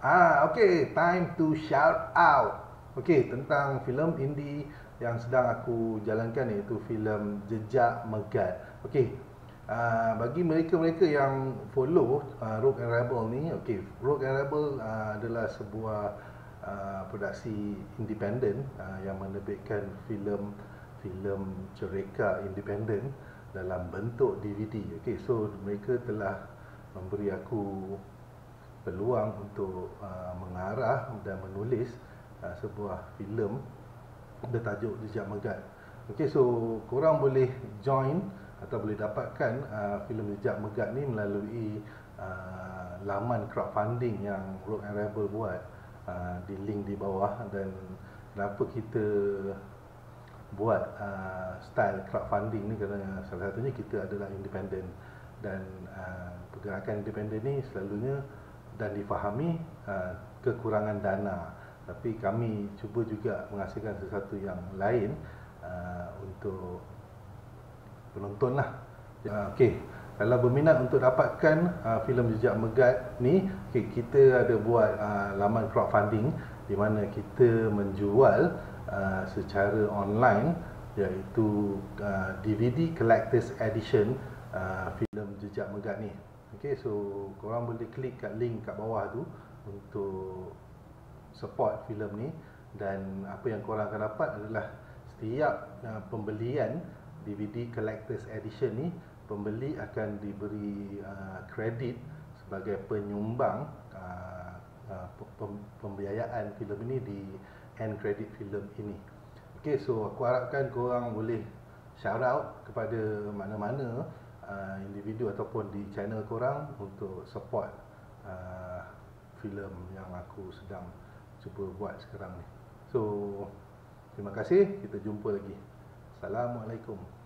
Ah, okay, time to shout out. Okay, tentang filem indie yang sedang aku jalankan iaitu filem Jejak Megat. Okay, uh, bagi mereka-mereka yang follow uh, Rogue and Rebel ni, okay, Rogue and Rebel uh, adalah sebuah uh, produksi independen uh, yang menerbitkan filem filem cerita independen dalam bentuk DVD. Okay, so mereka telah memberi aku peluang untuk uh, mengarah dan menulis uh, sebuah filem bertajuk Jejak Megat. Okey, so korang boleh join atau boleh dapatkan uh, filem Jejak Megat ni melalui uh, laman crowdfunding yang Rogue and Rebel buat uh, di link di bawah dan kenapa kita buat uh, style crowdfunding ni kerana salah satunya kita adalah independen dan uh, pergerakan independen ni selalunya dan difahami uh, kekurangan dana. Tapi kami cuba juga menghasilkan sesuatu yang lain uh, untuk penonton lah. Uh, okay. kalau berminat untuk dapatkan uh, filem Jejak Megat ni okay, kita ada buat uh, laman crowdfunding di mana kita menjual uh, secara online iaitu uh, DVD Collector's Edition uh, filem Jejak Megat ni. Okay, so korang boleh klik kat link kat bawah tu untuk support filem ni dan apa yang korang akan dapat adalah setiap uh, pembelian DVD Collector's Edition ni pembeli akan diberi uh, kredit sebagai penyumbang uh, uh, pembiayaan filem ini di end credit filem ini. Okay, so aku harapkan korang boleh shout out kepada mana-mana uh, individu ataupun di channel korang untuk support uh, filem yang aku sedang cuba buat sekarang ni. So terima kasih, kita jumpa lagi. Assalamualaikum.